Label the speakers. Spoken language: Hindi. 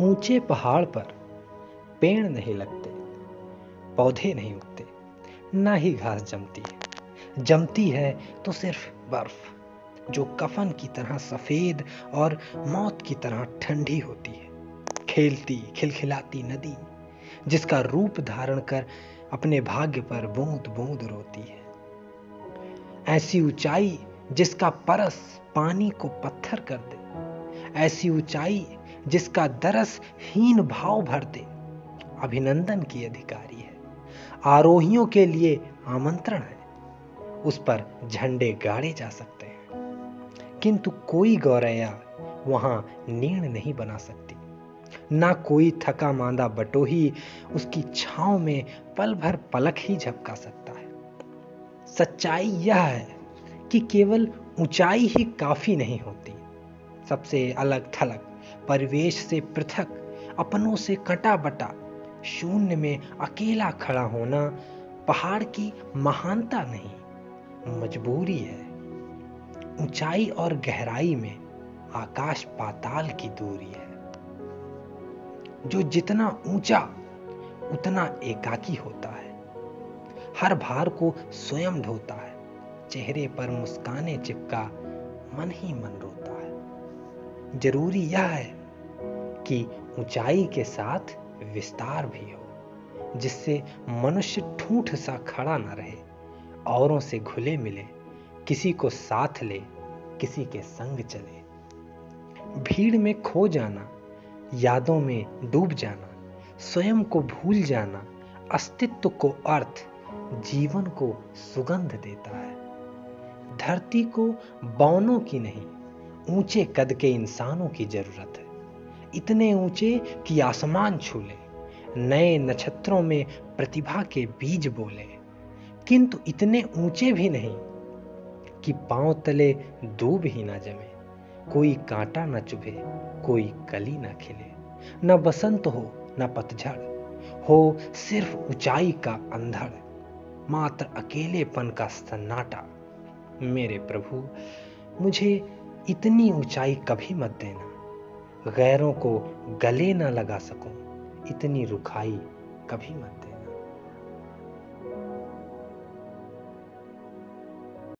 Speaker 1: ऊँचे पहाड़ पर पेड़ नहीं लगते, पौधे नहीं उगते, ना ही घास जमती है। जमती है तो सिर्फ़ बर्फ़, जो कफन की तरह सफ़ेद और मौत की तरह ठंडी होती है। खेलती, खिलखिलाती नदी, जिसका रूप धारण कर अपने भाग्य पर बूंद बूंद रोती है। ऐसी ऊंचाई जिसका परस पानी को पत्थर कर दे, ऐसी ऊंचाई जिसका दरस हीन भाव भर दे। अभिनंदन की अधिकारी है। आरोहियों के लिए आमंत्रण है। उस पर झंडे गाड़े जा सकते हैं। किंतु कोई गौरैया वहाँ नीण नहीं बना सकती। ना कोई थका मांदा बटोही उसकी छाव में पल भर पलक ही झपका सकता है। सच्चाई यह है कि केवल ऊंचाई ही काफ़ी नहीं होती। सबसे अलग थलग परिवेश से पृथक, अपनों से कटा बटा शून्य में अकेला खड़ा होना पहाड़ की महानता नहीं, मजबूरी है। ऊंचाई और गहराई में आकाश पाताल की दूरी है। जो जितना ऊँचा, उतना एकाकी होता है। हर भार को स्वयं ढोता है, चेहरे पर मुस्काने चिपका, मन ही मन रोता है। ज़रूरी यह है कि ऊंचाई के साथ विस्तार भी हो, जिससे मनुष्य ठूठ सा खड़ा न रहे, औरों से घुले मिले, किसी को साथ ले, किसी के संग चले। भीड़ में खो जाना, यादों में डूब जाना, स्वयं को भूल जाना, अस्तित्व को अर्थ, जीवन को सुगंध देता है। धरती को बौनों की नहीं ऊँचे कद के इंसानों की ज़रूरत है। इतने ऊँचे कि आसमान छू ले नए नक्षत्रों में प्रतिभा के बीज बोले। किंतु इतने ऊँचे भी नहीं कि पाँव तले दूब ही ना जमे। कोई कांटा न चुभे, कोई कली ना खिले। न बसंत हो, न पतझड़ हो, सिर्फ़ ऊंचाई का अंधड़, मात्र अकेलेपन का सन्नाटा। मेरे प्रभु, मुझे इतनी ऊंचाई कभी मत देना। गैरों को गले ना लगा सको। इतनी रुखाई कभी मत देना।